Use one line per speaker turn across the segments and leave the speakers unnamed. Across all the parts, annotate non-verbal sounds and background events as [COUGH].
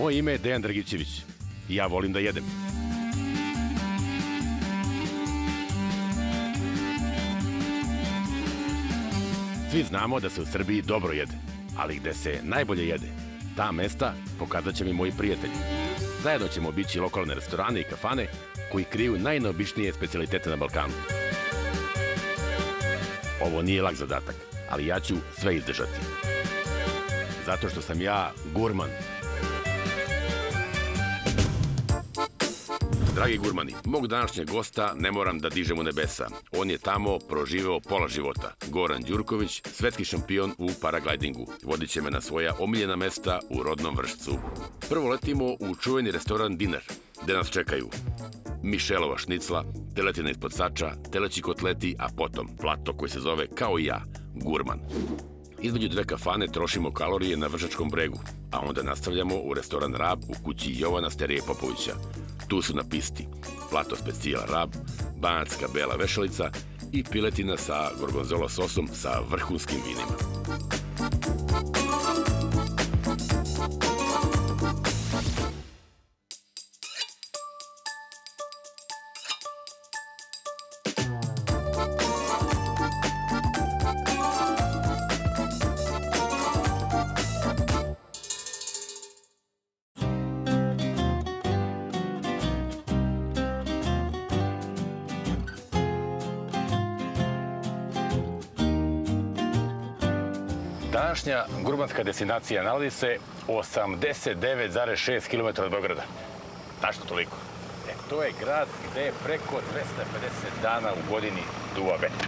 Moje ime je Dejan Dragićević i ja volim da jedem. Svi znamo da se u Srbiji dobro jede, ali gde se najbolje jede, ta mesta pokazat će mi moji prijatelji. Zajedno ćemo obići lokalne restorane i kafane koji kriju najneobičnije specialitete na Balkanu. Ovo nije lak zadatak, ali ja ću sve izdržati. Zato što sam ja gurman. Dragi gurmani, mog današnjeg gosta ne moram da dižem u nebesa. On je tamo proživeo pola života. Goran Đurković, svetski šampion u paraglidingu. Vodit će me na svoja omiljena mesta u rodnom vršcu. Prvo letimo u čuveni restoran Dinar, gde nas čekaju Mišelova šnicla, teletina ispod sača, teleći kotleti, a potom plato koji se zove kao i ja, gurman. Između dve kafane trošimo kalorije na Vršačkom bregu, a onda nastavljamo u restoran Rab u kući Jovana Sterije Popovića. Tu su na pisti plato specijala Rab, banatska bela vešalica i piletina sa gorgonzola sosom sa vrhunskim vinima. Današnja gurmanska destinacija nalazi se 89,6 km od Beograda. Zašto toliko? E, to je grad gde je preko 250 dana u godini duva vetar.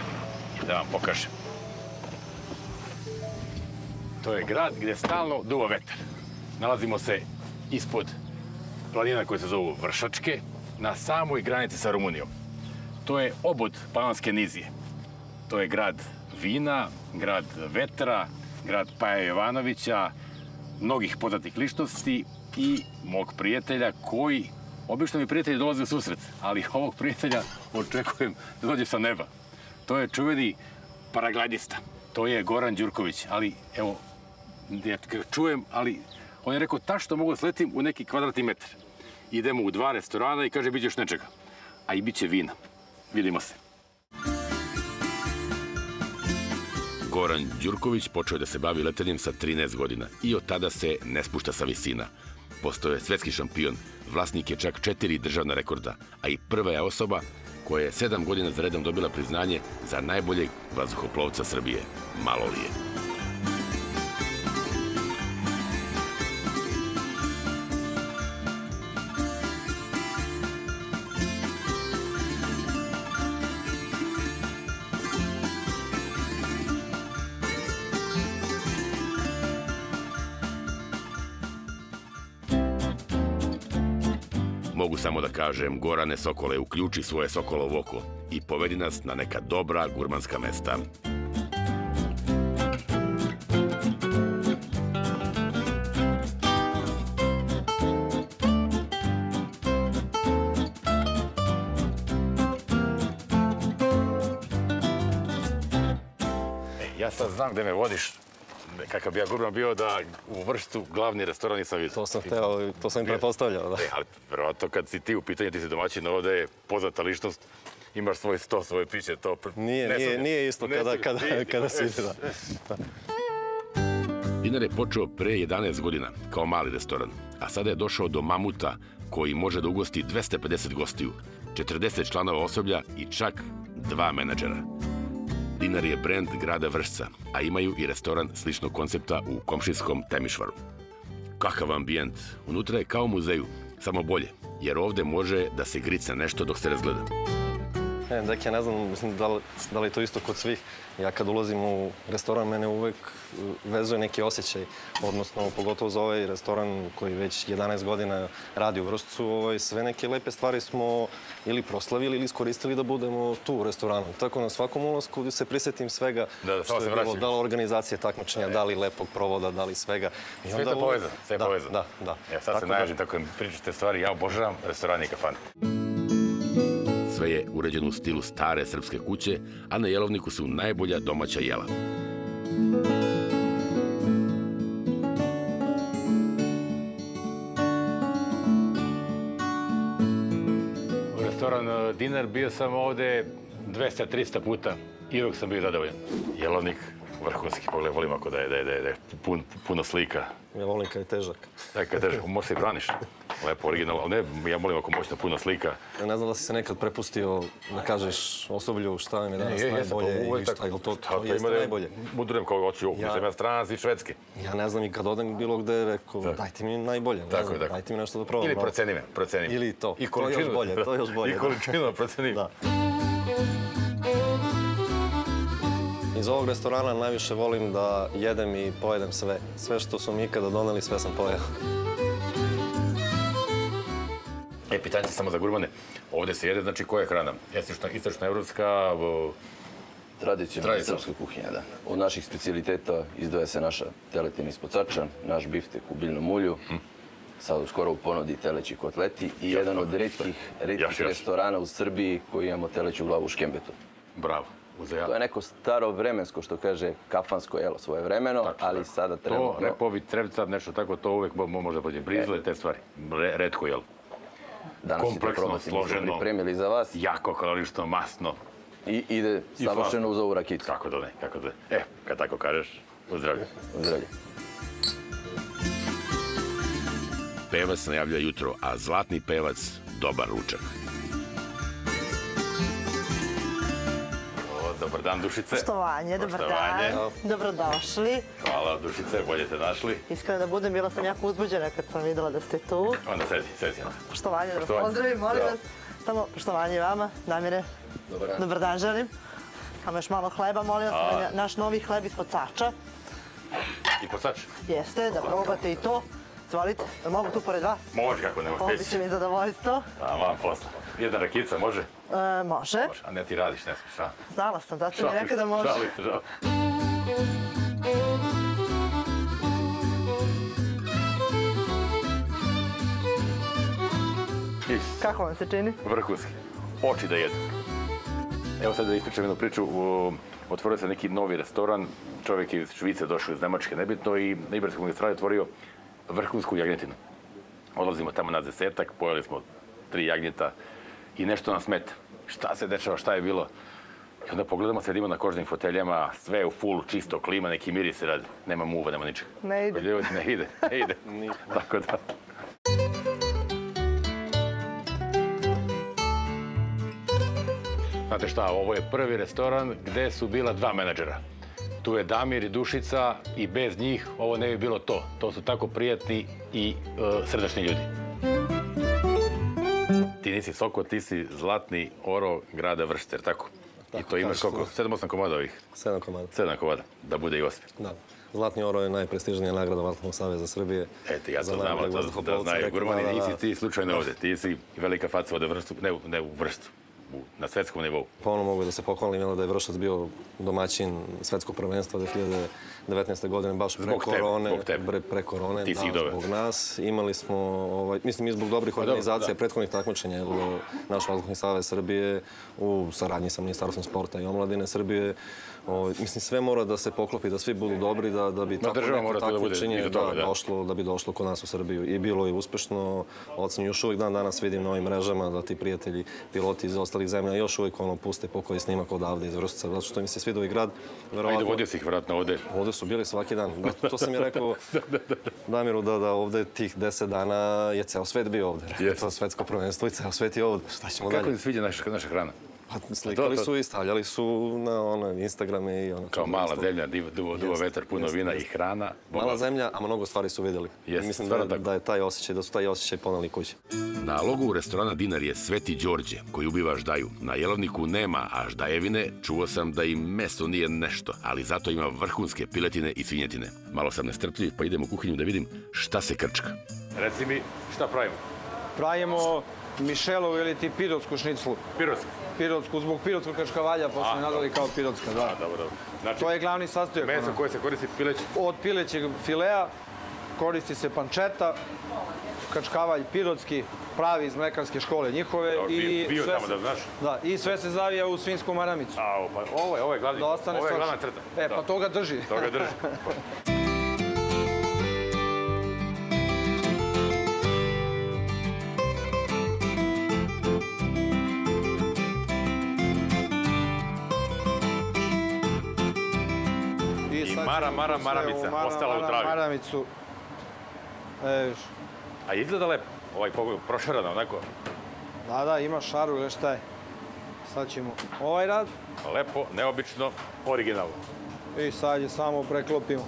I da vam pokažem. To je grad gde stalno duva vetar. Nalazimo se ispod planina koje se zovu Vršačke, na samoj granici sa Rumunijom. To je obod Panonske nizije. To je grad vina, grad vetra, grad Paja Jovanovića, mnogih poznatih ličnosti i mog prijatelja koji, obično mi prijatelji dolaze u susret, ali ovog prijatelja očekujem da dođe sa neba. To je čuveni paraglidista. To je Goran Đurković, ali evo, ja ga čujem, ali on je rekao tašto mogu da sletim u neki kvadratni metar. Idemo u dva restorana i kaže bit još nečega. A i bit će vina. Vidimo se. Goran Đurković počeo da se bavi letenjem sa 13 godina i od tada se ne spušta sa visina. Postao je svetski šampion, vlasnik je čak četiri državna rekorda, a i prva je osoba koja je sedam godina za redom dobila priznanje za najboljeg vazduhoplovca Srbije, Malolije. Mogu samo da kažem, Gorane Sokole, uključi svoje Sokolovo oko i povedi nas na neka dobra gurmanska mesta. E, ja sad znam gde me vodiš, kakav bi ja gurman bio da u vrštu glavni restoran nisam vidio.
To sam teo, to sam i pretpostavljao, da.
E, ali verovatno kad si ti u pitanju, ti si domaćin ovde, je poznata ličnost, imaš svoj sto, svoje piće, to...
Nije,
ne
nije, nije isto
Ne
kada, kada,
nije,
kada si ide, da.
Dinar je počeo pre 11 godina kao mali restoran, a sada je došao do mamuta koji može da ugosti 250 gostiju, 40 članova osoblja i čak dva menadžera. Dinar je brend grada Vršca, a imaju i restoran sličnog koncepta u komšinskom Temišvaru. Kakav ambijent, unutra je kao muzeju, samo bolje, jer ovde može da se grica nešto dok se razgleda.
Ne, dek, ja ne znam, mislim, da li, da li je to isto kod svih. Ja kad ulazim u restoran, mene uvek uh, vezuje neki osjećaj, odnosno pogotovo za ovaj restoran koji već 11 godina radi u Vršcu, ovaj, sve neke lepe stvari smo ili proslavili ili iskoristili da budemo tu u restoranu. Tako na svakom ulasku se prisetim svega
Da, da,
što
se
je bilo, da li organizacije takmičenja, da li lepog provoda, da li svega. I
Sve je
onda
to povezano, sve je
da,
povezano.
Da, da.
Evo sad se
Tako da-
najažim tako mi pričate stvari, ja obožavam restorane i kafane. Sve je uređeno u stilu stare srpske kuće, a na jelovniku su najbolja domaća jela. U restoran e, Dinar bio sam ovde 200-300 puta i uvek sam bio zadovoljan. Jelovnik vrhunski pogled, volim ako da je, da je, da je, da je pun, puno slika.
Jelovnik je težak.
Da, je težak, možeš se i braniš. Lepo, originalno, ne, ja molim ako moćno puno slika.
Ja ne znam da si se nekad prepustio da kažeš osoblju šta im je danas
Je, jesam, pa
najbolje i šta, jel to, to jeste
da je-
najbolje.
Mudrujem kao hoću, ja. Sam ja stranac iz Švedske.
Ja ne znam i kad odem bilo gde, rekao,
Tako.
dajte mi najbolje, ne
Tako
znam,
tako.
dajte mi nešto da probam.
Ili
malo.
proceni me, proceni me.
Ili to.
I
To je još bolje, to je još bolje,
I
da.
količinu proceni.
Da. Iz ovog restorana najviše volim da jedem i pojedem sve. Sve što su mi ikada doneli, sve sam pojeo.
E, pitanje samo za gurmane. Ovde se jede, znači koja je hrana? Istočna, istočna evropska,
Tradicionalna srpska kuhinja, da. Od naših specialiteta izdvaja se naša teletina ispod cača, naš biftek u biljnom ulju, sad skoro u ponudi teleći kotleti i jedan od retkih, retkih
Još, još.
restorana u Srbiji koji imamo teleću glavu u škembetu.
bravo.
To je neko staro vremensko, što kaže kafansko jelo svoje vremeno,
Tako,
ali
tako.
sada
To,
trenutno...
repovi, trevca, nešto tako, to uvek mo- može pođe. Brizle, te stvari. Re, redko, jel?
Danas
kompleksno,
smo
složeno.
pripremili za vas
Jako kalorično, masno.
i ide savršeno uz ovu rakicu.
Kako da ne, kako da ne. E, kad tako kažeš, uzdravlja.
Zdravlje.
Pevac najavlja jutro, a zlatni pevac dobar ručak.
Dobar dan, Dušice.
Poštovanje, dobar
Poštovanje.
dan. Dobrodošli.
Hvala, Dušice, bolje te našli.
Iskreno da budem, bila sam jako uzbuđena kad sam videla da ste tu.
Onda sedi, sedi.
Poštovanje, da vas
Poštovanje.
pozdravim, molim
Da.
vas. Samo poštovanje vama, Damire.
Dobar dan.
Dobar dan želim. Samo još malo hleba, molim vas.
A.
Naš novi hleb ispod cača.
I posač.
Jeste, da probate i to. Izvolite, jel mogu tu pored vas?
Može, kako ne
Ovo
može.
bi će mi zadovoljstvo.
A, vam posla. Jedna rakica, može?
E, može.
Može. A ne ti radiš, ne smiješ, a?
Znala sam, zato mi rekao da može.
šalim. I
Kako vam se čini?
vrhunski. Oči da jedu. Evo sad da ispričam jednu priču. Otvorio se neki novi restoran. Čovjek je iz Švice došao iz Nemačke, nebitno, i na Iberskoj magistrali otvorio vrhunsku jagnjetinu. Odlazimo tamo na desetak, pojeli smo tri jagnjeta i nešto nam smeta. Šta se dešava, šta je bilo? I onda pogledamo, sedimo na kožnim foteljama, sve u full, čisto, klima, neki miris se radi. Nema muva, nema ničega.
Ne ide.
Ljudi, ne ide, ne ide. [LAUGHS] Tako da. Znate šta, ovo je prvi restoran gde su bila dva menadžera. Tu je Damir i Dušica i bez njih ovo ne bi bilo to. To su tako prijatni i e, srdačni ljudi. Nisi Soko, ti si zlatni oro grada Vršcer, tako? I
Tako
to imaš koliko?
da.
Sedam, osam komada ovih.
Sedam komada.
Sedam komada, da bude i osmi.
Da. Zlatni oro je najprestižnija nagrada Vatnog saveza Srbije.
Eto, ja to znam, to, da
vazduhoplovca.
znaju gurmani,
da, da,
nisi ti slučajno ovde. Ti si velika faca ovde vrstu, ne, u- ne u vrstu, na svetskom nivou.
Ponovno mogu da se pohvalim da je Vršac bio domaćin svetskog prvenstva 2019. godine, baš pre
Zbog tebe,
korone.
zbog tebe.
Pre, pre korone,
Ti si ih
da, zbog nas. Imali smo, ovaj, mislim, i zbog dobrih
dobro,
organizacija
da.
prethodnih takmičenja, jer naš Vazduhni savez Srbije u saradnji sa Ministarstvom sporta i omladine Srbije, ovaj, mislim, sve mora da se poklopi, da svi budu dobri, da, da bi tako neko
da
takmičenje da,
da.
došlo, da bi došlo kod nas u Srbiju. I bilo je uspešno, ocenju još uvijek dan danas vidim na ovim mrežama da ti prijatelji, piloti iz ostalih zemlja još uvijek ono puste po koji snimak odavde iz Vršca, zato što mi se svidio i grad.
Ajde,
Verovatno,
vodio si ih vratno ovde.
ovde su bili svaki dan. [LAUGHS] Da, to sam i rekao Damiru da, da ovde tih deset dana je ceo svet bio ovde. To je svetsko prvenstvo i ceo svet je ovde. Šta ćemo
Kako
dalje?
ti sviđa naša, naša hrana?
Pa, slikali
To, to.
su i stavljali su na ono, Instagrame i ono.
Kao mala zemlja, div, duvo, duvo
Jeste,
vetar, puno
jeste,
vina i
jeste.
hrana.
Mala zemlja, a mnogo stvari su videli.
Jeste,
Mislim da,
tako.
da je taj osjećaj, da su taj osjećaj poneli kući.
Na logu restorana Dinar je Sveti Đorđe, koji ubiva ždaju. Na jelovniku nema aždajevine, čuo sam da im meso nije nešto, ali zato ima vrhunske piletine i svinjetine. Malo sam nestrpljiv, pa idem u kuhinju da vidim šta se krčka.
Reci mi, šta pravimo?
Pravimo Mišelovu ili ti pirotsku šniclu.
Piroski.
Pirotsku, zbog pirotskog kačkavalja, pa smo je nazvali kao pirotska,
A,
da.
dobro, dobro. Znači,
To je glavni sastojak.
meso koje se koristi pileć.
Od pilećeg filea koristi se pančeta, kačkavalj pirotski, pravi iz mlekarske škole njihove.
Dobro, bio- bio
sve
tamo, da znaš.
Da, i sve se zavija u svinsku maramicu.
A, pa, ovo je, ovo je glavni,
Da ostane
ovo je glavna crta.
E,
Da.
pa to ga drži.
To ga drži. [LAUGHS] Mara, Mara,
Sve
Maramica,
Mara,
ostala u
Mara,
travi.
Maramicu. E, viš.
A izgleda lepo, ovaj pogled prošarano, onako,
Da, da, ima šaru ili šta je. Sad ćemo ovaj rad
lepo, neobično, originalno.
i sad je samo preklopimo.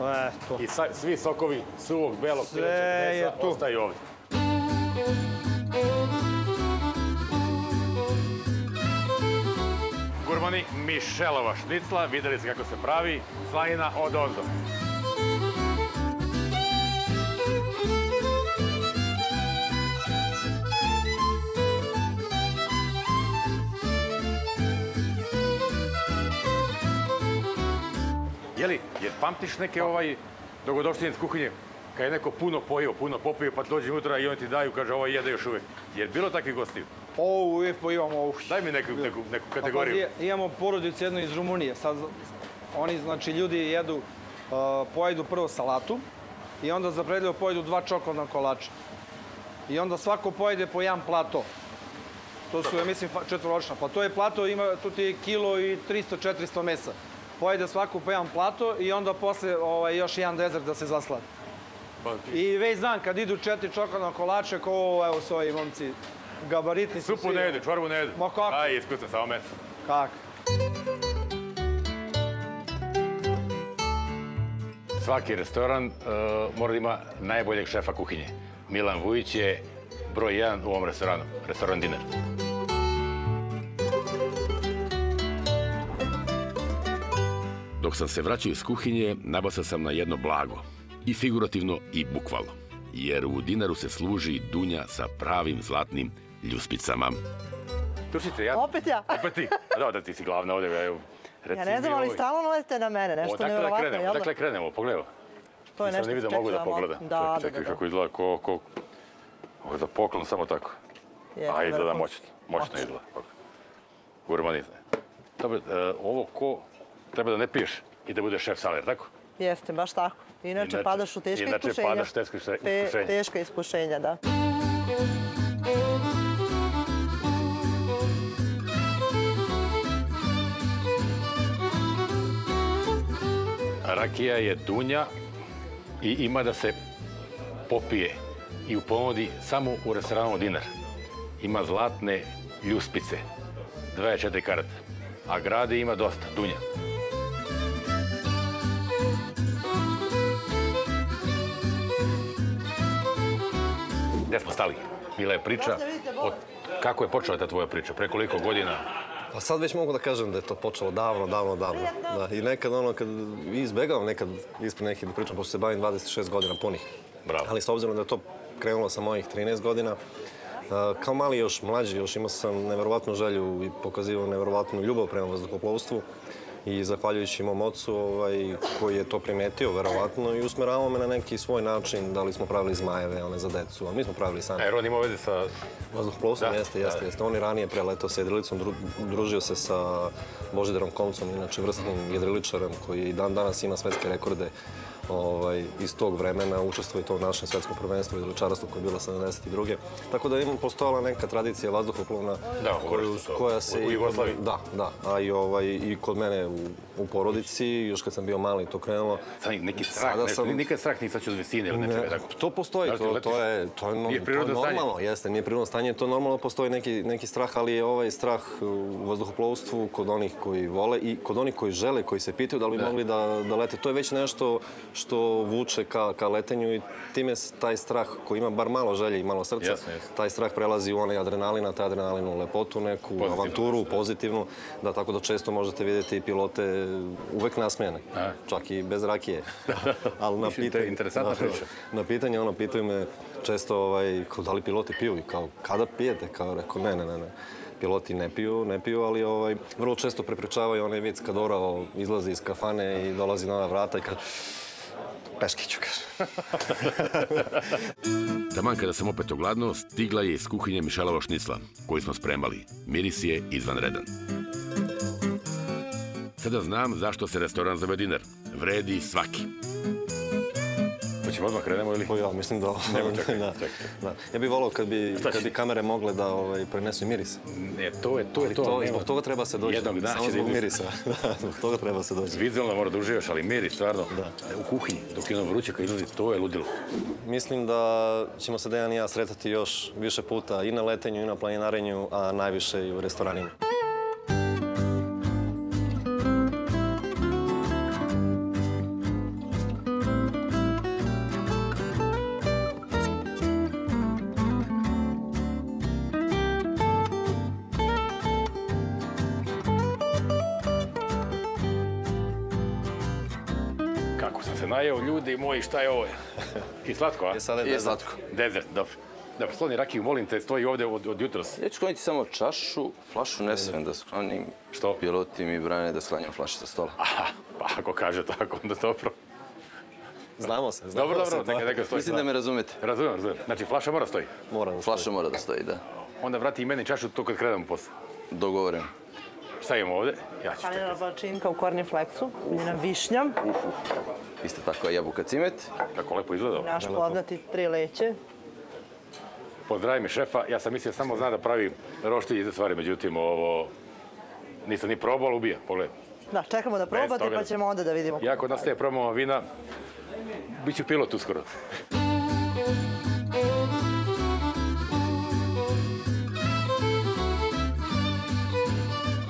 E, to.
I svi sokovi suvog belog
Sve
pilećeg
je
mesa
tu.
ostaju ovde. Gurmani Mišelova šnicla, videli ste kako se pravi, slanina od ozdo. Jeli, jer pamtiš neke ovaj dogodoštine iz kuhinje, kad je neko puno pojeo, puno popio, pa dođe unutra i oni ti daju, kaže, ovo jede još uvek. Jer bilo takvih gostiju?
Ovu uvijek imamo ovu.
Daj mi neku, neku, neku
Pa,
kategoriju.
pa, imamo porodicu jednu iz Rumunije. Sad, oni, znači, ljudi jedu, uh, pojedu prvo salatu i onda za predljivo pojedu dva čokoladna kolača. I onda svako pojede po jedan plato. To su, ja mislim, četvoročna. Pa to je plato, ima, tu ti je kilo i 300-400 mesa. Pojede svako po jedan plato i onda posle ovaj, još jedan dezert da se zasladi.
Pa,
I već znam, kad idu četiri čokoladna kolača, ko evo su ovi momci, gabaritni su
Supu
svi.
ne jedu, čorbu ne jedu.
Ma kako?
Aj, iskucam samo meso.
Kako?
Svaki restoran uh, mora da ima najboljeg šefa kuhinje. Milan Vujić je broj jedan u ovom restoranu, restoran Dinar.
Dok sam se vraćao iz kuhinje, nabasao sam na jedno blago. I figurativno i bukvalno. Jer u dinaru se služi dunja sa pravim zlatnim ljuspicama.
Tušite, ja...
Opet ja.
Opet ti. A da, da ti si glavna ovde. Evo,
Ja ne znam, ali stalno nalete na mene, nešto
Odakle da
nevjerovatno,
krenemo?
jel da?
Odakle krenemo? Pogledaj.
To je
Nisam
nešto
ni vidio, mogu da pogledam.
Da,
čekaj,
da,
čekaj
da, da.
kako izgleda, ko... ko... Ovo je za poklon, samo tako.
Jeste,
A izgleda moćno, moćno izgleda. Gurmanizam. Dobro, e, ovo ko treba da ne piješ i da bude šef saler, tako?
Jeste, baš tako. Inače,
Inače-
padaš u teška
inače
iskušenja.
padaš u teška iskuše-
Te-
iskušenja.
Teška iskušenja, da.
Rakija je dunja i ima da se popije i u ponudi samo u restoranu Dinar. Ima zlatne ljuspice, 24 karata, a grade ima dosta, dunja. Gde smo stali? Bila je priča o kako je počela ta tvoja priča, pre koliko godina?
Pa sad već mogu da kažem da je to počelo davno, davno, davno. Da, I nekad ono, kad izbegavam nekad ispred nekih da pričam, pošto se bavim 26 godina punih.
Bravo.
Ali s obzirom da je to krenulo sa mojih 13 godina, kao mali još mlađi, još imao sam neverovatnu želju i pokazivao neverovatnu ljubav prema vazduhoplovstvu. I zahvaljujući mom ocu ovaj, koji je to primetio verovatno i usmeravao me na neki svoj način, da li smo pravili zmajeve, one za decu, a mi smo pravili sami.
A jer on ima veze sa...
Vazduhoplovstvo,
Da,
jeste,
da,
jeste,
da.
jeste. On je ranije preletao sa jedrilicom, dru, družio se sa Božidarom Komcom, inače vrsnim jedriličarem koji dan danas ima svetske rekorde ovaj, iz tog vremena, učestvuje to u našem svetskom prvenstvu jedriličarstvu koje je bilo 72. Tako da ima postojala neka tradicija vazduhoplovna
Da,
koju, koja se...
U- Jugoslaviji.
Da, da. A i, ovaj, i kod mene u, u porodici, još kad sam bio mali to krenulo.
Sad neki strah,
Sada sam-
nikad strah nisam od visine ili nečega
Ne,
tako.
to postoji,
Da
to, to je, to je, no, to je
prirodno stanje.
normalno, jeste, nije prirodno stanje, to normalno postoji neki, neki strah, ali je ovaj strah u vazduhoplovstvu kod onih koji vole i kod onih koji žele, koji se pitaju da li bi mogli da, da lete. To je već nešto što vuče ka, ka letenju i time taj strah koji ima bar malo želje i malo srca,
Jasno, jasno.
taj strah prelazi u onaj adrenalin, a taj adrenalin u lepotu, neku
Pozitivno.
avanturu, pozitivnu, da tako da često možete vidjeti pilote uvek nasmejane,
A.
čak i bez rakije. [LAUGHS] Ali na
Mislim, to je
pitanje,
interesantna
da,
priča.
Na pitanje ono pitaju me često ovaj, kao, da li piloti piju i kao kada pijete? Kao rekao ne, ne, ne, ne. Piloti ne piju, ne piju, ali ovaj, vrlo često prepričavaju onaj vic kad orao izlazi iz kafane i dolazi na ona vrata i kaže peški ću, kaže.
Taman kada sam opet ogladno, stigla je iz kuhinje Mišelova šnicla, koju smo spremali. Miris je izvanredan. Sada znam zašto se restoran zove dinar. Vredi svaki.
Hoćemo odmah krenemo ili?
Pa ja mislim da...
Nemo, čekaj,
da,
čekaj.
da. Ja bih volao kad bi, kad bi kamere mogle da ovaj, prenesu i miris.
Ne, to je to. Je
Ali
to,
to,
nema-
zbog toga treba se doći.
Jednog dana
Samo zbog
da
mirisa. [LAUGHS] da, zbog toga treba se doći.
Vizualno mora da uživaš, ali miri stvarno. Da. U kuhinji, dok je ono vruće kad izlazi, to je ludilo.
Mislim da ćemo se Dejan i ja sretati još više puta i na letenju i na planinarenju, a najviše i u restoranima.
Šta je ovo? [LAUGHS] I slatko, a?
E, sada je
Je
desert.
slatko.
Dezert, dobro. Dobro, sloni rakiju, molim te, stoji ovde od, od jutros.
Ja ću skloniti samo čašu, flašu ne smem da sklonim.
Što?
Piloti mi brane da sklanjam flaše sa stola.
Aha, pa ako kaže tako, onda dobro.
Znamo se, znamo
Dobro,
se.
dobro, neka, neka stoji.
Mislim da me razumete.
Razumem, razumem. Znači, flaša mora stoji.
Moram da stoji.
Flaša mora da stoji, da.
Onda vrati i meni čašu to kad krenemo posle.
Dogovoreno.
Šta imamo ovde? Ja ću čekati.
balčinka u kornifleksu, njena višnja,
Isto tako jabuka cimet.
Kako lepo izgleda ovo.
naš poznati tri leće.
Pozdravi mi šefa, ja sam mislio samo zna da pravi roštilj i te stvari, međutim ovo nisam ni probao, ali ubija, pogledaj.
Da, čekamo da probate pa ćemo onda da vidimo.
Ja kod nas te probamo vina, bit ću pilot uskoro.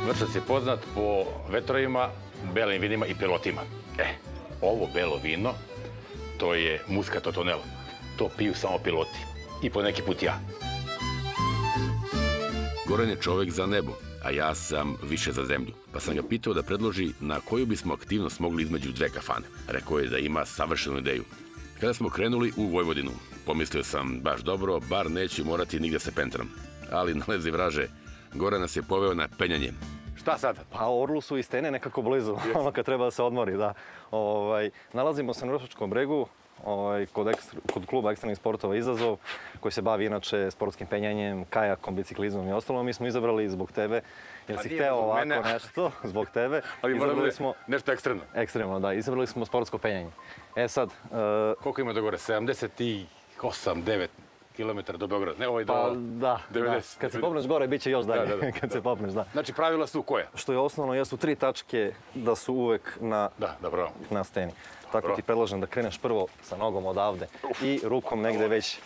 Vršac je poznat po vetrovima, belim vinima i pilotima. E, ovo belo vino, to je Muscato Tonel. To piju samo piloti. I po neki put ja.
Goran je čovek za nebo, a ja sam više za zemlju. Pa sam ga pitao da predloži na koju bismo aktivnost mogli između dve kafane. Rekao je da ima savršenu ideju. Kada smo krenuli u Vojvodinu, pomislio sam baš dobro, bar neću morati nigde se pentram. Ali nalezi vraže, Goran nas je poveo na penjanje.
Šta sad?
Pa Orlu su i stene nekako blizu, ono kad treba da se odmori, da. Ovaj, nalazimo se na Rošačkom bregu, ovaj, kod, ekstra, kod kluba ekstremnih sportova Izazov, koji se bavi inače sportskim penjanjem, kajakom, biciklizmom i ostalo. Mi smo izabrali zbog tebe, jer
Pa
si hteo ovako
mene.
nešto, [LAUGHS] zbog tebe.
Ali mora da
smo
nešto ekstremno.
ekstremno, da, izabrali smo sportsko penjanje. E sad, e,
Koliko ima do gore? 78, 9 km do Beograda. Ne, ovaj do...
pa da, da,
90.
kad se popneš gore, bit će još dalje,
Da, da, da. [LAUGHS]
kad se popneš, da.
Znači, pravila su koja?
Što je osnovno, jesu tri tačke da su uvek na
Da, dobro.
na steni. Tako
Dobro.
ti predlažem da kreneš prvo sa nogom odavde i rukom negde već,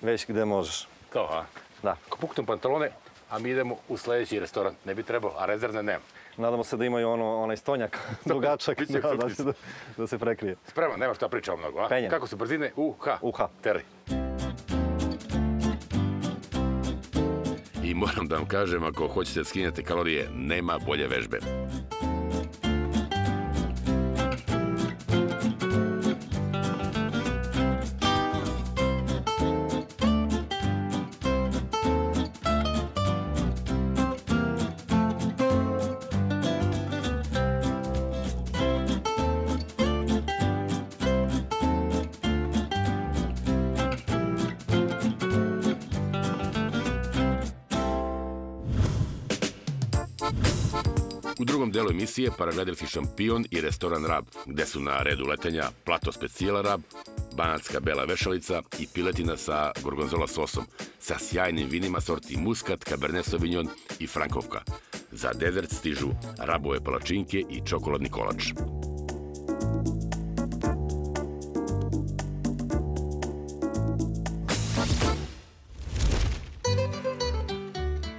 već gde možeš.
To, a?
Da.
Ako puknem pantalone, a mi idemo u sledeći restoran. Ne bi trebao, a rezervne nema.
Nadamo se da imaju ono, onaj stonjak [LAUGHS] dugačak da, da,
krupni.
će da, da se prekrije.
Spreman, nema šta pričamo mnogo, a?
Penjem.
Kako su brzine? Uha.
Uha.
Teraj.
Moram da vam kažem, ako hoćete da skinete kalorije, nema bolje vežbe. U drugom delu emisije paragliderski šampion i restoran Rab, gde su na redu letenja plato specijala Rab, banatska bela vešalica i piletina sa gorgonzola sosom, sa sjajnim vinima sorti Muskat, Cabernet Sauvignon i Frankovka. Za dezert stižu rabove palačinke i čokoladni kolač.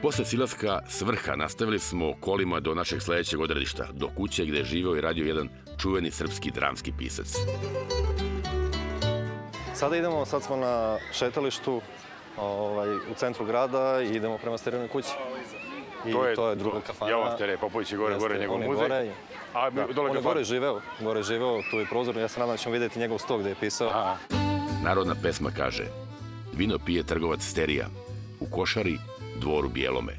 Posle silaska s vrha nastavili smo kolima do našeg sledećeg odredišta, do kuće gde je živeo i radio jedan čuveni srpski dramski pisac.
Sada idemo, sad smo na šetalištu ovaj, u centru grada i idemo prema Sterinoj kući. I to je, druga kafana.
Jovan Stere Popović je gore, gore njegov
je
muzej.
gore.
A
Da,
dole
on je
kafana.
gore živeo, gore živeo, tu je prozor, ja se nadam da ćemo vidjeti njegov sto gde je pisao.
Aha.
Narodna pesma kaže Vino pije trgovac Sterija, u košari dvoru Bijelome,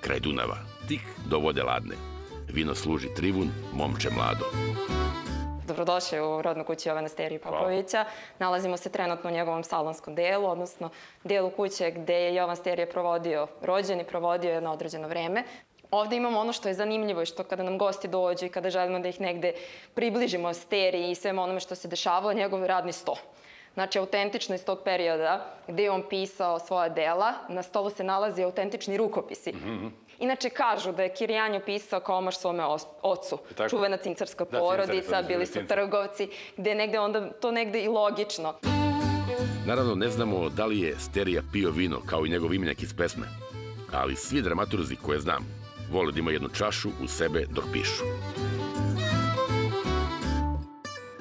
kraj Dunava, tik do vode ladne. Vino služi trivun, momče mlado.
Dobrodošli u rodnu kuću Jovana Steri Popovića. Nalazimo se trenutno u njegovom salonskom delu, odnosno delu kuće gde je Jovan Sterije provodio rođen i provodio jedno određeno vreme. Ovde imamo ono što je zanimljivo i što kada nam gosti dođu i kada želimo da ih negde približimo Steriji i svemu onome što se dešavalo, njegov radni sto. Znači, autentično iz tog perioda gde je on pisao svoja dela, na stolu se nalazi autentični rukopisi. Mm -hmm. Inače kažu da je Kirijanjo pisao kao omaš svome ocu.
Tako?
Čuvena cincarska
Da,
porodica,
cincarska,
bili su
cincar.
trgovci, gde je negde onda to negde i logično.
Naravno, ne znamo da li je Sterija pio vino kao i njegov imenjak iz pesme, ali svi dramaturzi koje znam vole da ima jednu čašu u sebe dok pišu.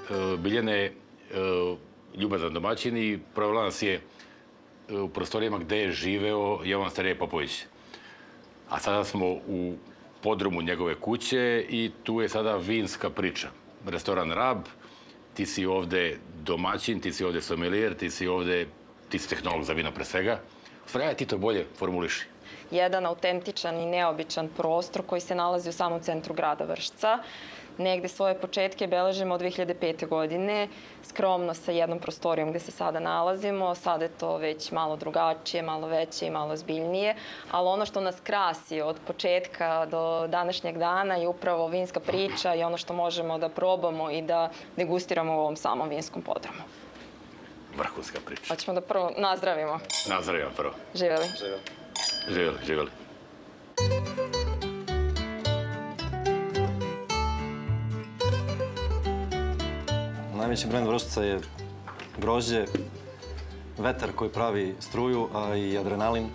E, Biljana je e, ljubazan domaćin i provela nas je e, u prostorijama gde je živeo Jovan Starije Popović. A sada smo u podrumu njegove kuće i tu je sada vinska priča. Restoran Rab, ti si ovde domaćin, ti si ovde sommelier, ti si ovde, ti si tehnolog za vino pre svega. Ajde ti to bolje formuliši.
jedan autentičan i neobičan prostor koji se nalazi u samom centru grada Vršca. Negde svoje početke beležimo od 2005. godine, skromno sa jednom prostorijom gde se sada nalazimo. Sada je to već malo drugačije, malo veće i malo zbiljnije, ali ono što nas krasi od početka do današnjeg dana je upravo vinska priča i ono što možemo da probamo i da degustiramo u ovom samom vinskom podrumu.
Vrhunska priča.
Hoćemo da prvo nazdravimo.
Nazdravljam prvo.
Živeli.
Živjeli, živjeli.
Najveći brend Vršca je grožđe, vetar koji pravi struju, a i adrenalin.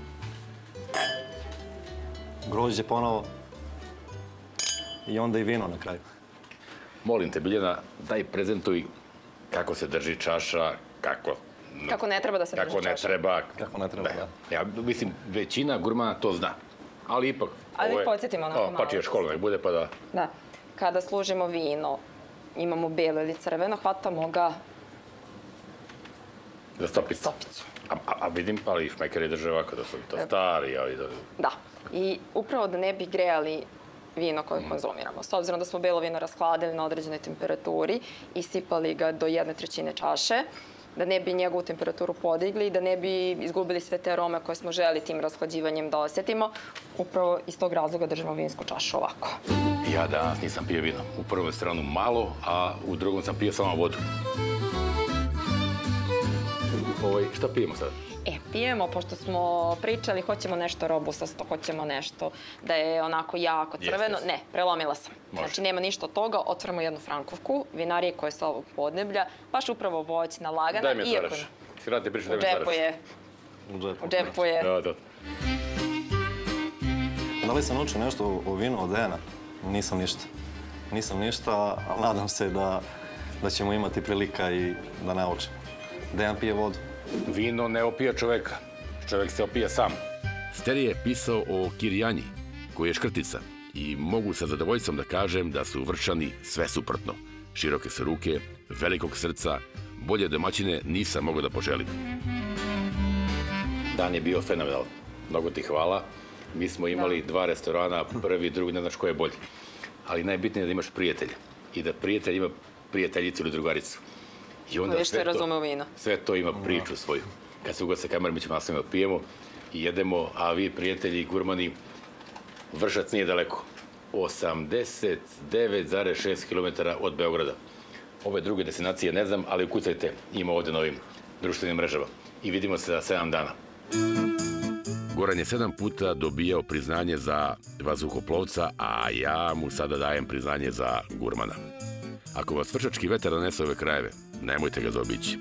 Grožđe ponovo i onda i vino na kraju.
Molim te, Biljana, daj prezentuj kako se drži čaša, kako...
Kako ne treba da se
Kako
drži
ne
čaša.
treba.
Kako ne treba, da.
Ja mislim, većina gurmana to zna. Ali ipak...
Ali
ovo je-
podsjetimo onako
O,
malo.
Pa čija škola nek bude, pa da...
Da. Kada služimo vino, imamo belo ili crveno, hvatamo ga
Za stopicu.
stopicu.
A, a, a vidim, ali šmekeri drže ovako, da su to stari, ali da...
Da. I upravo da ne bi grejali vino koje konzumiramo. S obzirom da smo belo vino rashladili na određenoj temperaturi i sipali ga do jedne trećine čaše, da ne bi njegovu temperaturu podigli i da ne bi izgubili sve te arome koje smo želi tim rashlađivanjem da osetimo, upravo iz tog razloga držimo vinsku čašu ovako.
Ja danas nisam pio vino. U prvom stranu malo, a u drugom sam pio samo vodu. Ovaj, šta pijemo sad?
E, pijemo, pošto smo pričali, hoćemo nešto robusasto, hoćemo nešto da je onako jako crveno.
jeste.
Ne, prelomila sam.
Može.
Znači, nema ništa od toga, otvorimo jednu frankovku, vinarije koje sa ovog podneblja, baš upravo voćna, lagana.
Daj mi
iako
otvaraš. Skrati priču,
U
daj mi
džepu
otvaraš.
je,
U džepu.
u džepu je.
Da, da.
Da li sam naučio nešto o- o vinu od Dejana? Nisam ništa. Nisam ništa, ali nadam se da, da ćemo imati prilika i da naučimo. Dejan pije vodu.
Vino ne opija čoveka. Čovek se opija sam.
Sterija je pisao o Kirijanji, koji je škrtica, i mogu sa zadovoljstvom da kažem da su vrčani sve suprotno. Široke su ruke, velikog srca, bolje domaćine nisam mogao da poželim.
Dan je bio fenomenalan. Mnogo ti hvala. Mi smo imali dva restorana, prvi, drugi, ne znaš ko je bolji. Ali najbitnije je da imaš prijatelja. I da prijatelj ima prijateljicu ili drugaricu. I onda sve to-
vino.
Sve to ima priču svoju. Kad se ugase kamera, mi ćemo nastavimo da pijemo i jedemo, a vi, prijatelji i gurmani, Vršac nije daleko. 89,6 km od Beograda. Ove druge destinacije ne znam, ali ukucajte, ima ovde na ovim društvenim mrežama. I vidimo se za 7 dana.
Goran je sedam puta dobijao priznanje za vazduhoplovca, a ja mu sada dajem priznanje za gurmana. Ako vas vršački vetar nanese ove krajeve, nemojte ga zaobići.